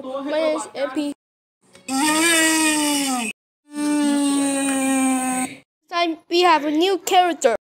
Hello, my name is MP. This Time we have a new character.